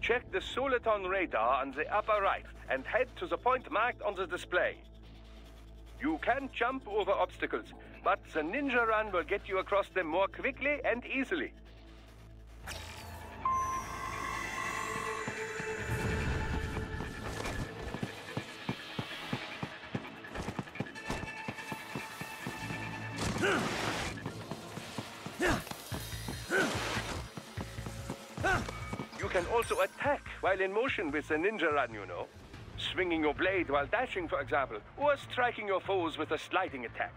Check the Soliton radar on the upper right and head to the point marked on the display. You can jump over obstacles, but the ninja run will get you across them more quickly and easily. Also attack while in motion with the ninja run, you know. Swinging your blade while dashing, for example, or striking your foes with a sliding attack.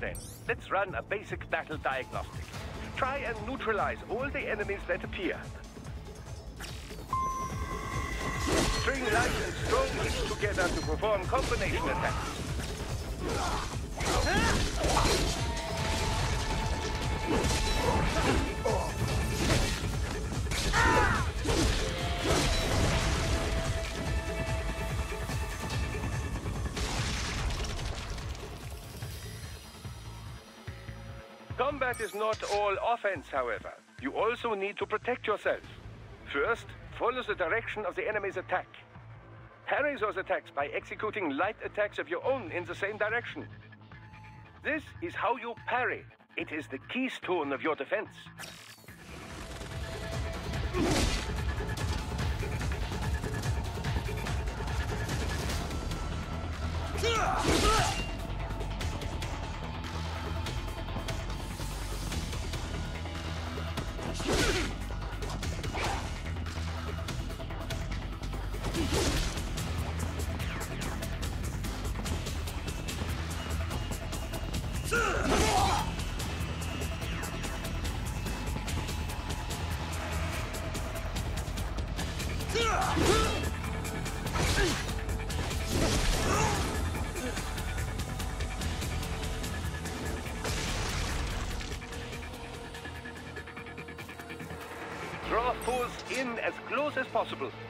Then, let's run a basic battle diagnostic. Try and neutralize all the enemies that appear. String light and strong hits together to perform combination attacks. Combat is not all offense, however. You also need to protect yourself. First, follow the direction of the enemy's attack. Parry those attacks by executing light attacks of your own in the same direction. This is how you parry. It is the keystone of your defense.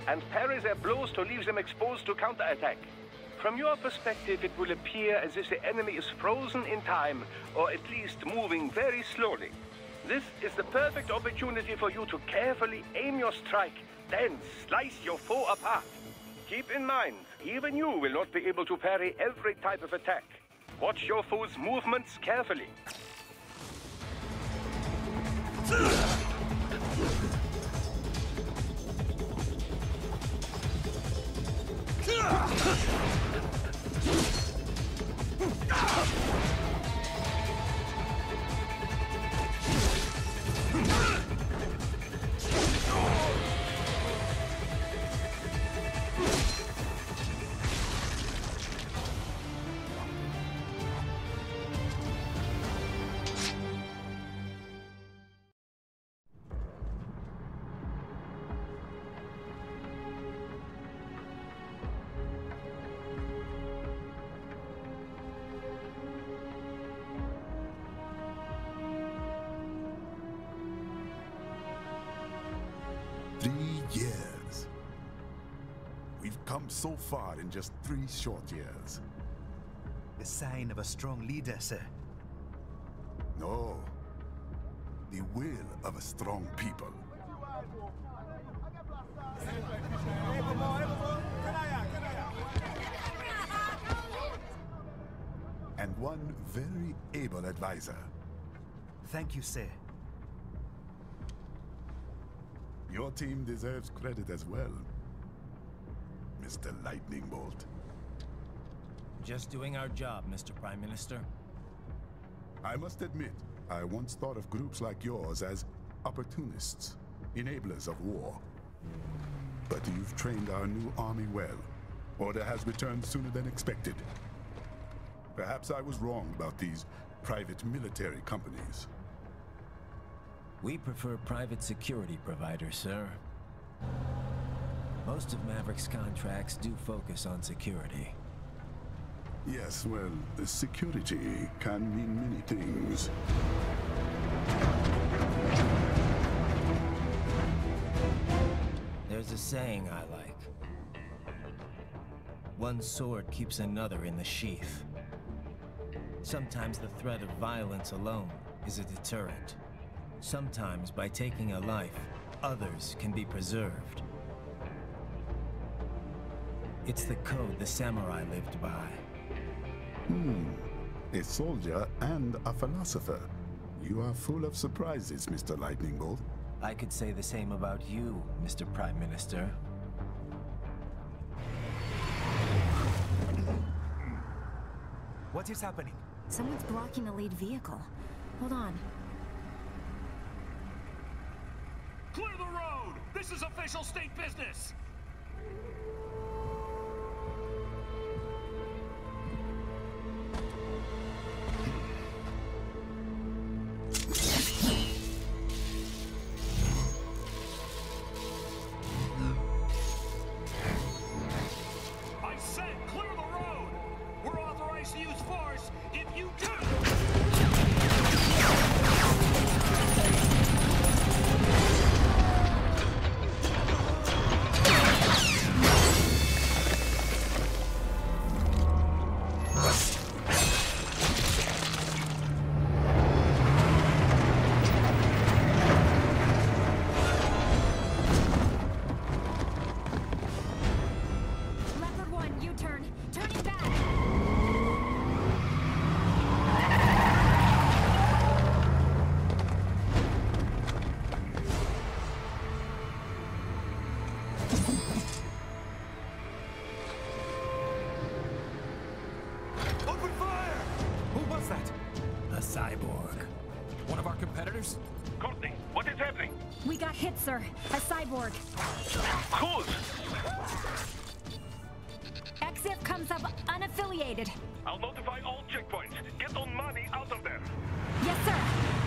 And parry their blows to leave them exposed to counterattack. From your perspective, it will appear as if the enemy is frozen in time, or at least moving very slowly. This is the perfect opportunity for you to carefully aim your strike, then slice your foe apart. Keep in mind, even you will not be able to parry every type of attack. Watch your foe's movements carefully. Ah! Three years. We've come so far in just three short years. The sign of a strong leader, sir. No. The will of a strong people. And one very able advisor. Thank you, sir. Your team deserves credit as well, Mr. Lightning Bolt. Just doing our job, Mr. Prime Minister. I must admit, I once thought of groups like yours as opportunists, enablers of war. But you've trained our new army well. Order has returned sooner than expected. Perhaps I was wrong about these private military companies. We prefer private security providers, sir. Most of Maverick's contracts do focus on security. Yes, well, security can mean many things. There's a saying I like. One sword keeps another in the sheath. Sometimes the threat of violence alone is a deterrent. Sometimes by taking a life, others can be preserved. It's the code the samurai lived by. Hmm. A soldier and a philosopher. You are full of surprises, Mr. Lightning Bolt. I could say the same about you, Mr. Prime Minister. What is happening? Someone's blocking the lead vehicle. Hold on. Clear the road! This is official state business! A cyborg. One of our competitors? Courtney, what is happening? We got hit, sir. A cyborg. Who's? IFF comes up unaffiliated. I'll notify all checkpoints. Get N'Mani out of there. Yes, sir.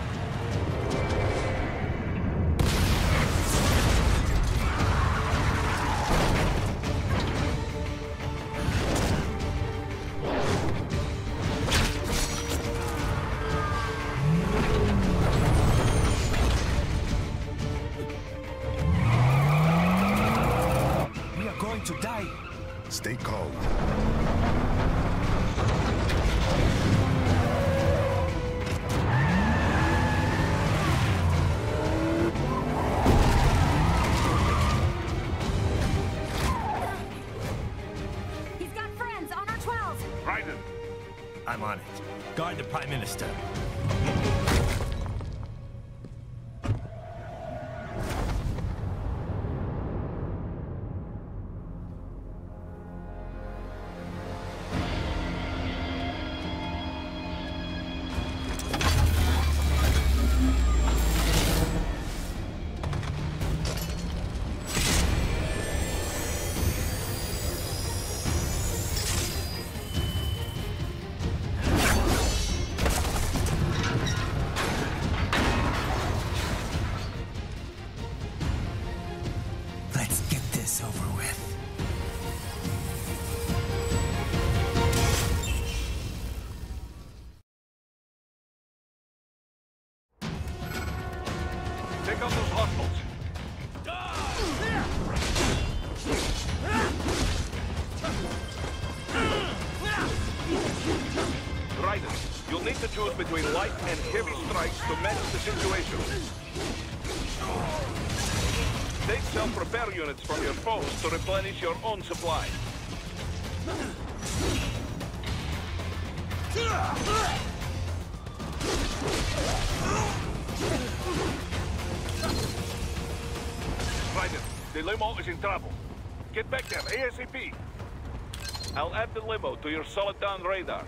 Stay calm. He's got friends on our 12. Raiden, I'm on it. Guard the Prime Minister. Situation. Take self-repair units from your foes to replenish your own supply. Raiden, the limo is in trouble. Get back there, ASAP. I'll add the limo to your Soliton radar.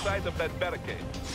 On side of that barricade.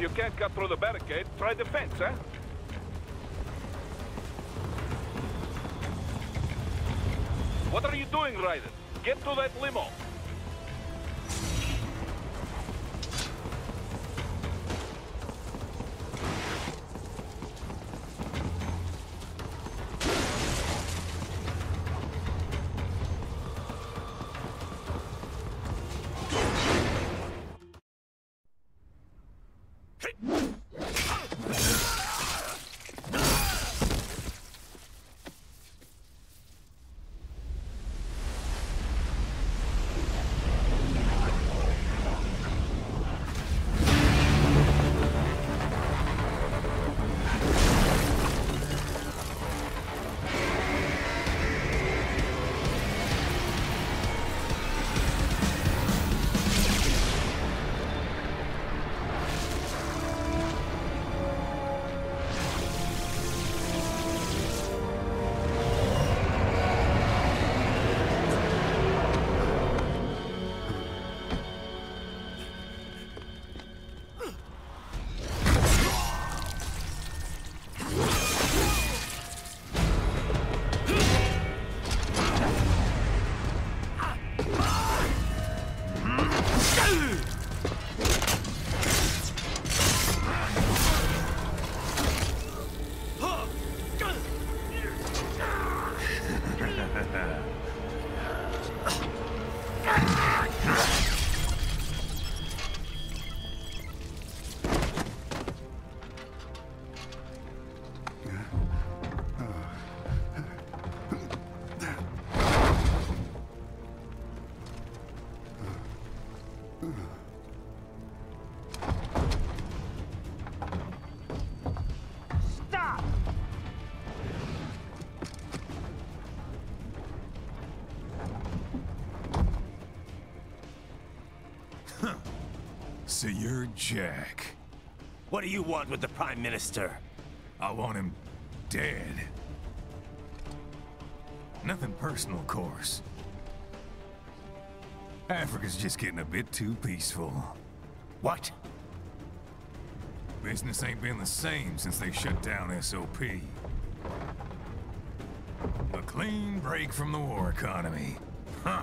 If you can't cut through the barricade, try the fence, eh? What are you doing, Raiden? Get to that limo. So you're Jack. What do you want with the Prime Minister? I want him dead. Nothing personal, of course. Africa's just getting a bit too peaceful. What? Business ain't been the same since they shut down SOP. A clean break from the war economy. Huh.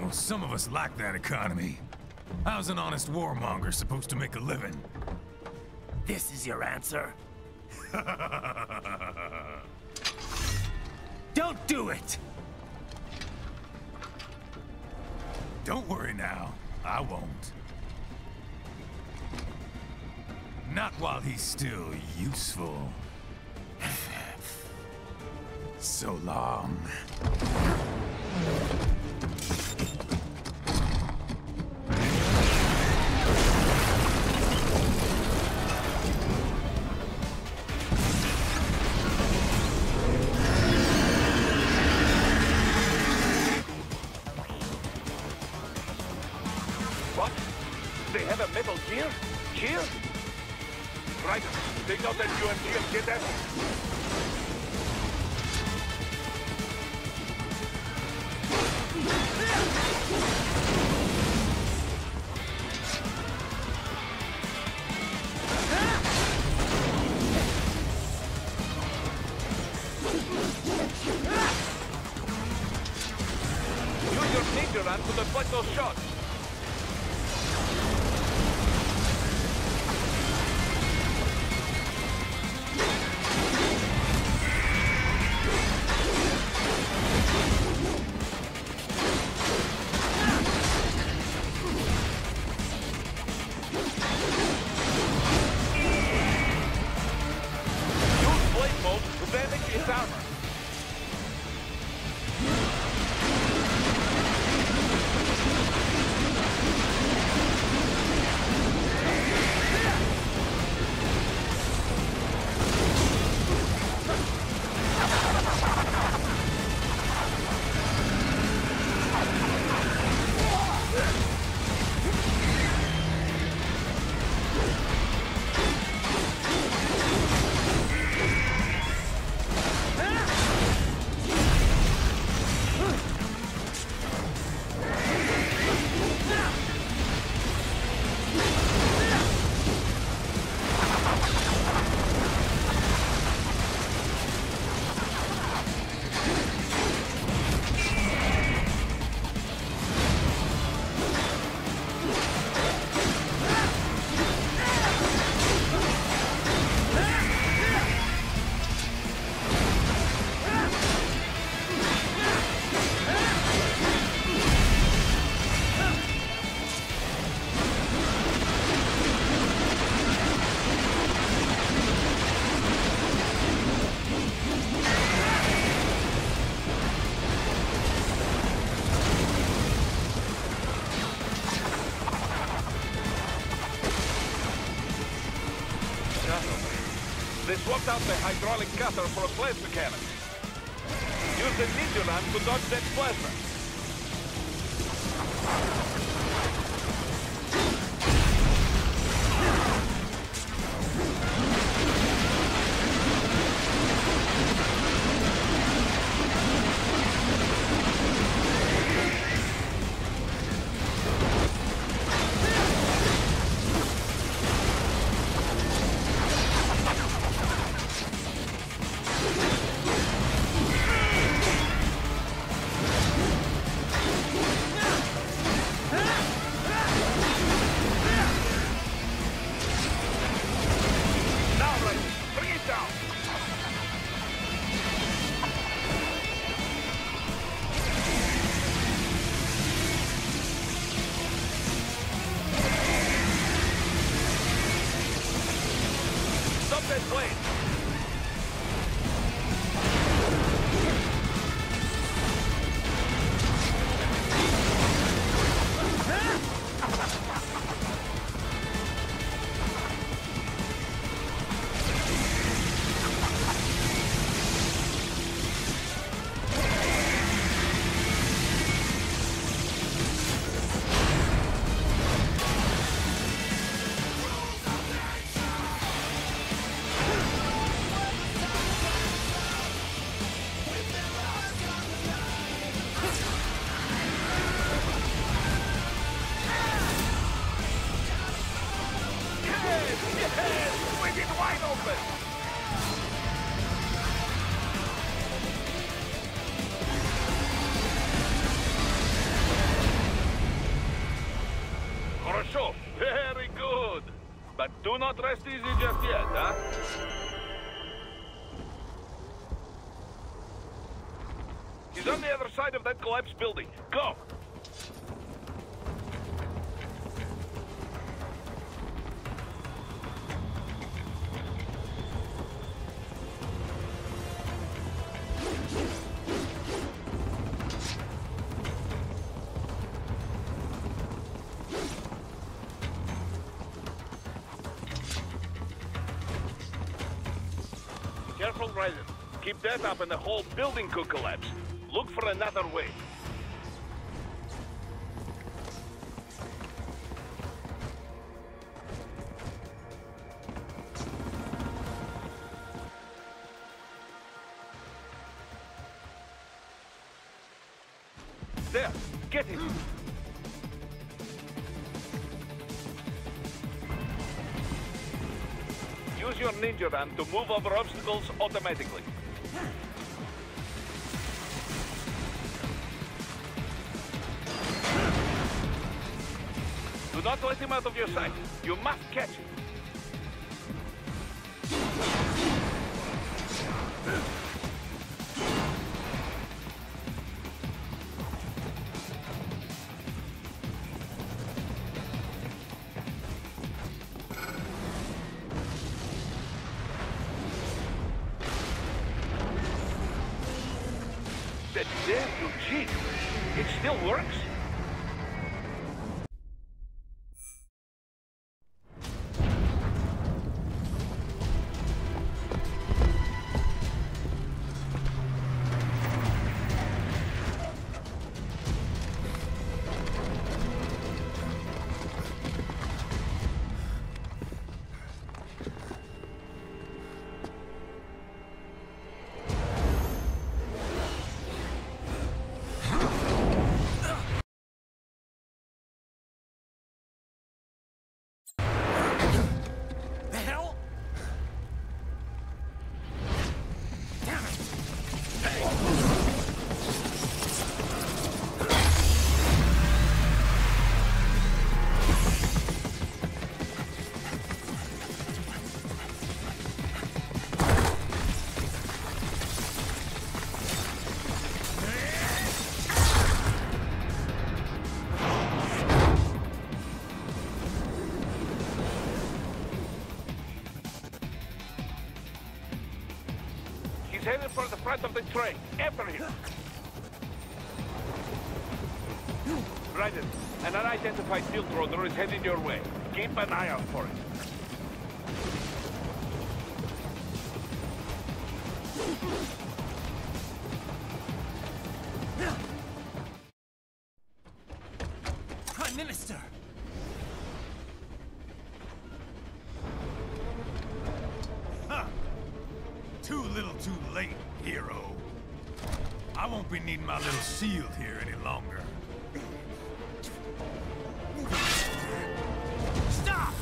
Well, some of us like that economy. How's an honest warmonger supposed to make a living? This is your answer? Don't do it! Don't worry now. I won't. Not while he's still useful. so long. Gear? Gear? Right. Take out that UMG and get that. Swapped out the hydraulic cutter for a plasma cannon. Use the ninja run to dodge that plasma. Хорошо, very good. But do not rest easy just yet, huh? He's on the other side of that collapsed building. Go! And the whole building could collapse. Look for another way. There, get him. Use your ninja run to move over obstacles automatically. Do not let him out of your sight. You must catch him. For the front of the train. After him. An unidentified field roader is headed your way. Keep an eye out for it. Little too late, hero. I won't be needing my little shield here any longer. Stop!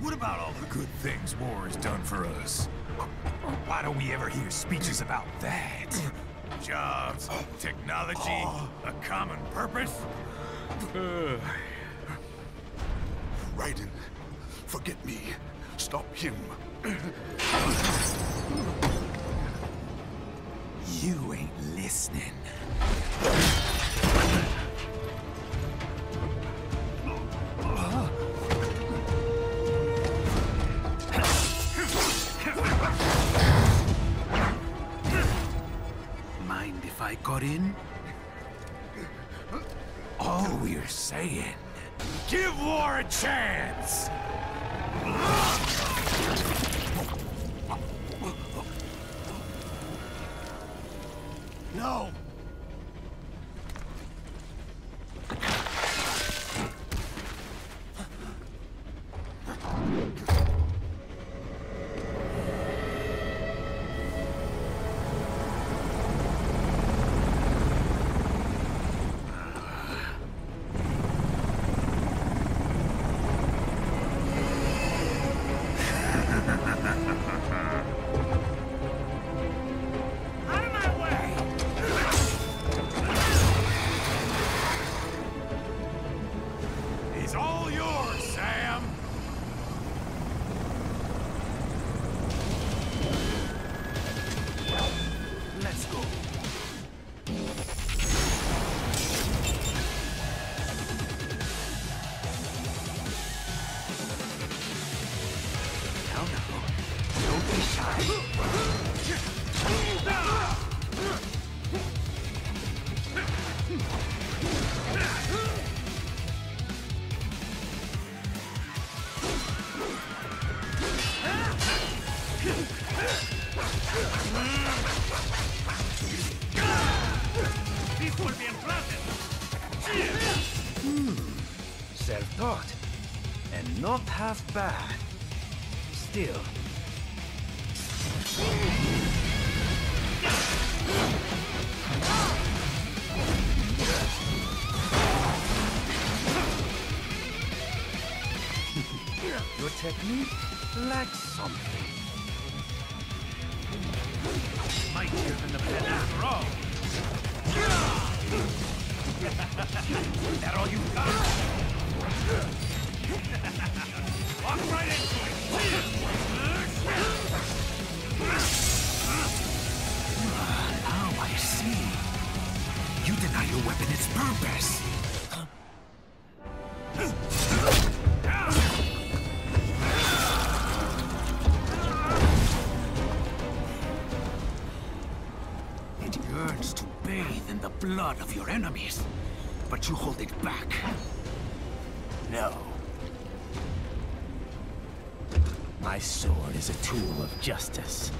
What about all the good things war has done for us? Why don't we ever hear speeches about that? Jobs, technology, a common purpose? Raiden, forget me. Stop him. You ain't listening. Oh. All you're saying, give war a chance! No! Hmm. Self-taught. And not half bad. Still. Your technique lacks something. Mightier than the pen after all. that all you got? Walk right into it. Weapon its purpose. It yearns to bathe in the blood of your enemies, but you hold it back. No. My sword is a tool of justice.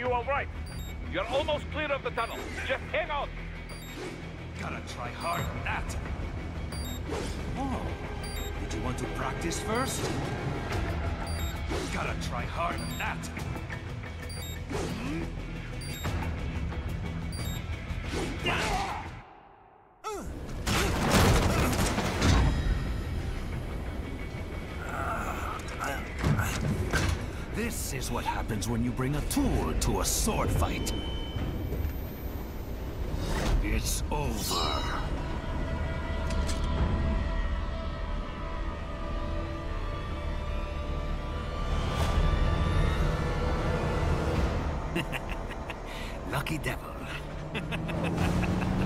You all right? You're almost clear of the tunnel. Just hang on. Gotta try hard on that. Oh, did you want to practice first? Gotta try hard on that. Happens when you bring a tool to a sword fight. It's over. Lucky devil.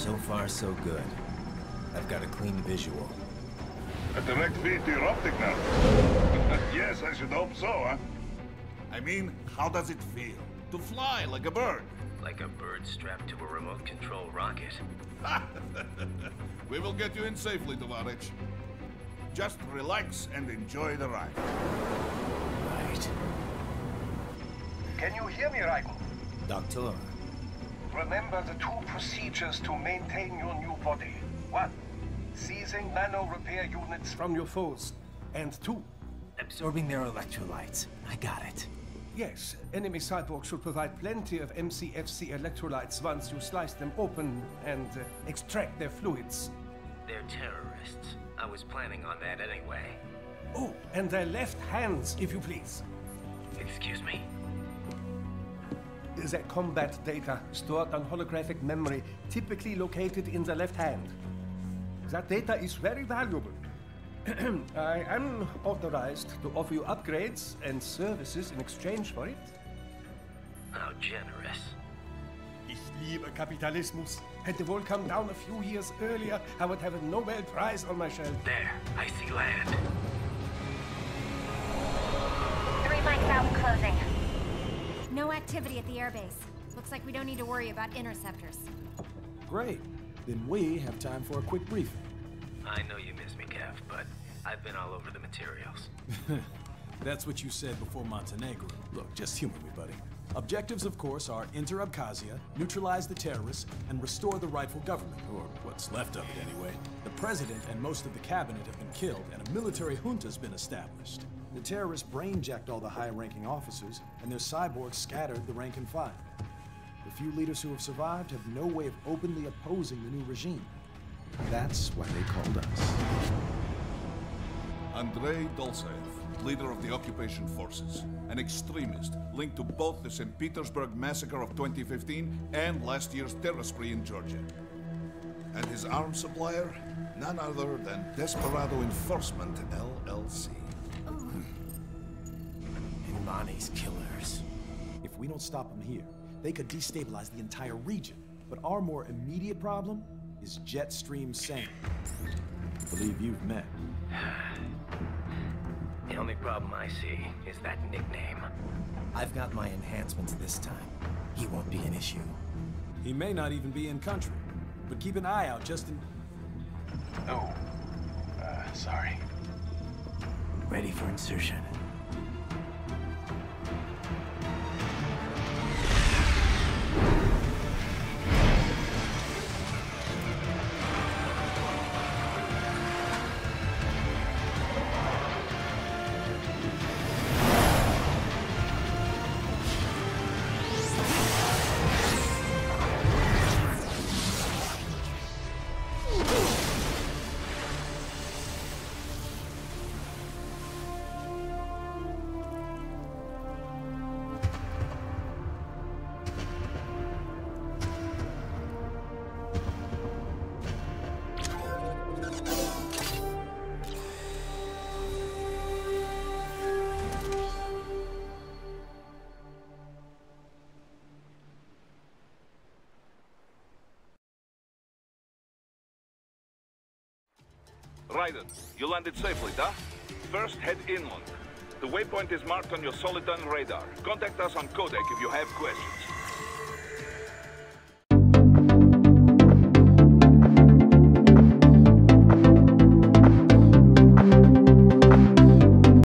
So far, so good. I've got a clean visual. A direct feed to your optic nerve. yes, I should hope so, huh? I mean, how does it feel? To fly like a bird? Like a bird strapped to a remote control rocket. we will get you in safely, Tovarich. Just relax and enjoy the ride. Right. Can you hear me, Raiden? Doctor. Remember the two procedures to maintain your new body. One, seizing nano repair units from your foes. And two, Absorbing their electrolytes. I got it. yes, enemy cyborgs should provide plenty of MCFC electrolytes once you slice them open and uh, extract their fluids. They're terrorists. I was planning on that anyway. Oh, and their left hands, if you please. Excuse me? Their combat data stored on holographic memory, typically located in the left hand. That data is very valuable. I am authorized to offer you upgrades and services in exchange for it. How generous. Ich liebe Kapitalismus. Had the wall come down a few years earlier, I would have a Nobel Prize on my shelf. There, I see land. Three mics out closing. No activity at the airbase. Looks like we don't need to worry about interceptors. Great. Then we have time for a quick briefing. I know you miss me, Kev, but I've been all over the materials. That's what you said before Montenegro. Look, just humor me, buddy. Objectives, of course, are enter Abkhazia, neutralize the terrorists, and restore the rightful government, or what's left of it anyway. The president and most of the cabinet have been killed, and a military junta's been established. The terrorists brain-jacked all the high-ranking officers, and their cyborgs scattered the rank and file. The few leaders who have survived have no way of openly opposing the new regime. That's why they called us. Andrei Dolzaev, leader of the occupation forces, an extremist linked to both the St. Petersburg massacre of 2015 and last year's terror spree in Georgia. And his arms supplier? None other than Desperado Enforcement, LLC. N'Mani's killers. If we don't stop them here, they could destabilize the entire region. But our more immediate problem is Jetstream Sam. I believe you've met. The only problem I see is that nickname. I've got my enhancements this time. He won't be an issue. He may not even be in country, but keep an eye out just in... Oh, uh, sorry. Ready for insertion. Raiden, you landed safely, da? First, head inland. The waypoint is marked on your Soliton radar. Contact us on Codec if you have questions.